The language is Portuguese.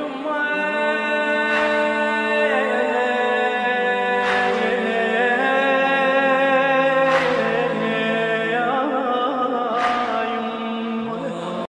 uma